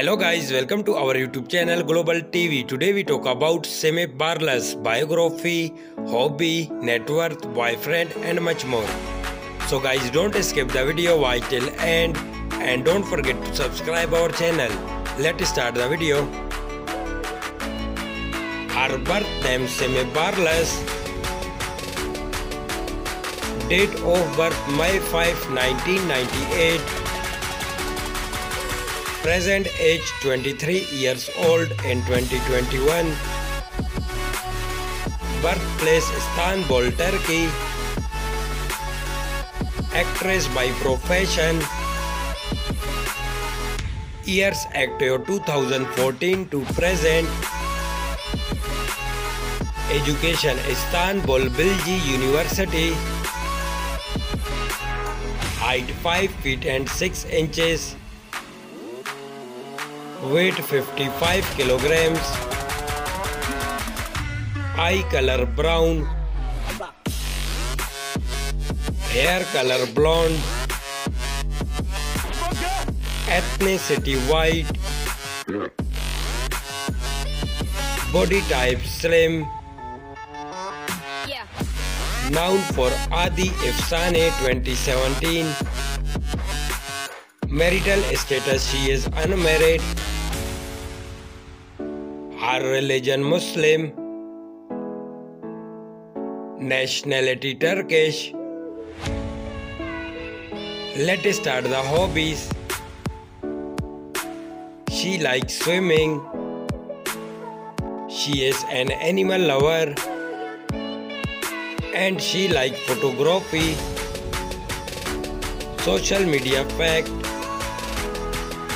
Hello guys, welcome to our YouTube channel Global TV. Today we talk about Simay Barlas biography, hobby, net worth, boyfriend and much more. So guys, don't skip the video, watch till end and don't forget to subscribe our channel. Let's start the video. Her birth name Simay Barlas. Date of birth May 5, 1998 present age 23 years old in 2021 birthplace Istanbul Turkey. Actress by profession. Years active 2014 to present. Education Istanbul Bilgi University. Height 5 feet and 6 inches weight 55 kilograms. Eye color brown. Hair color blonde. Ethnicity white. Body type slim. Noun for Adı Efsane 2017 marital status she is unmarried her religion Muslim, nationality Turkish. Let's start the hobbies. She likes swimming. She is an animal lover. And she likes photography. Social media fact.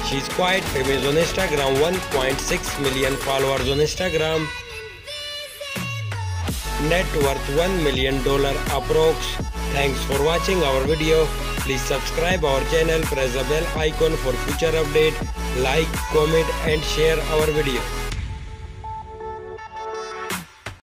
She's quite famous on Instagram, 1.6 million followers on Instagram. Net worth 1 million dollar approx. Thanks for watching our video. Please subscribe our channel, press the bell icon for future update, like, comment and share our video.